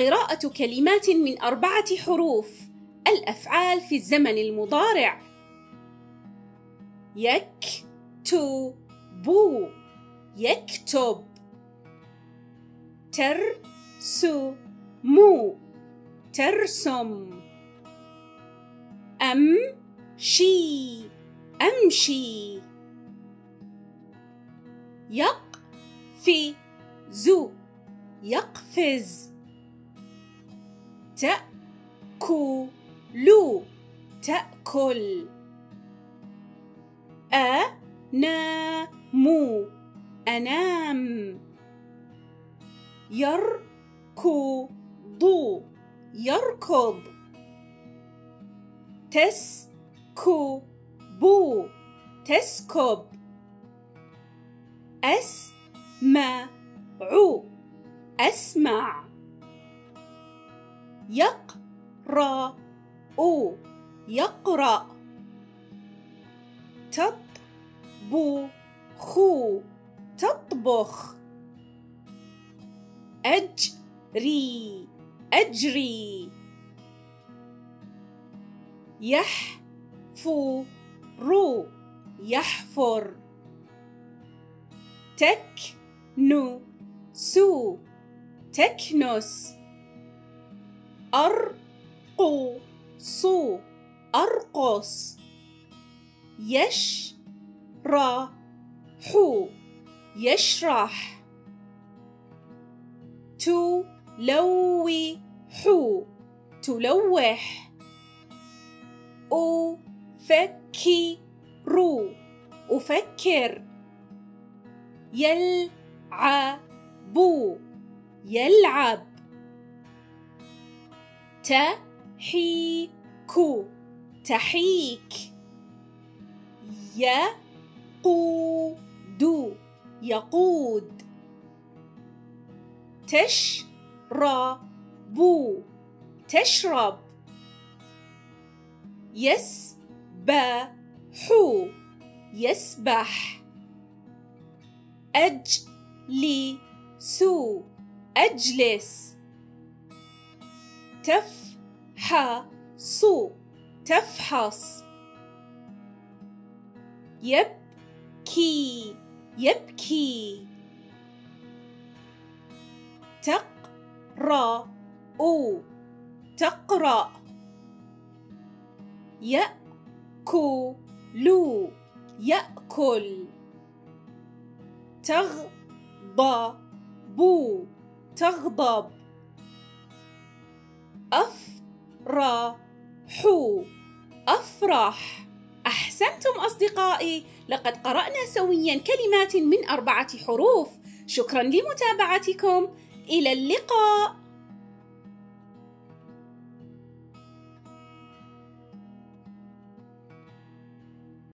قراءة كلمات من أربعة حروف. الأفعال في الزمن المضارع. يكتب. يكتب. ترسم ترسم. أمشي. أمشي. يقفز. يقفز. تأكل تأكل. أنام أنام. يركض يركض. تسكب تسكب. أسمع أسمع. يقرأ. يقرأ. تطبخ. تطبخ. أجري. أجري. يحفر. يحفر. تكنس. تكنس. أرقص أرقص. يشرح يشرح. تلوح تلوح. أفكر أفكر. يلعب يلعب. تحيك تحيك. يقود يقود. تشرب تشرب. يسبح يسبح. أجلس أجلس. تفحص تفحص يبكي يبكي تقرأ تقرأ. يأكل يأكل. تغضب تغضب. أفرح أفرح. أحسنتم أصدقائي. لقد قرأنا سويا كلمات من أربعة حروف. شكرا لمتابعتكم. إلى اللقاء.